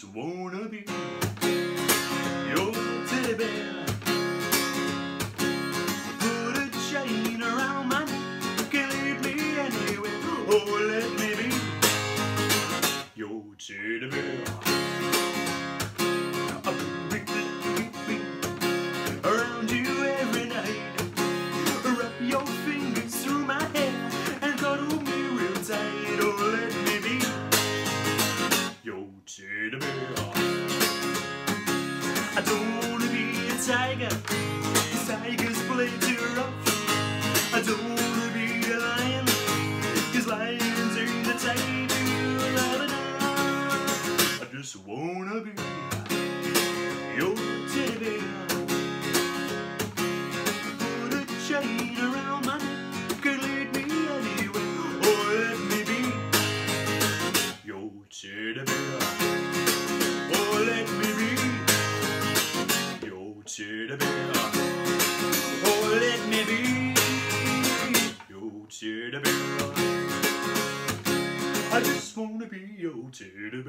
just wanna be your teddy bear. Put a chain around my neck and lead me anywhere. Oh, let me be your teddy bear. Adone wie ein Zeiger. Your bear. Oh, let me be your teddy bear. I just wanna be your teddy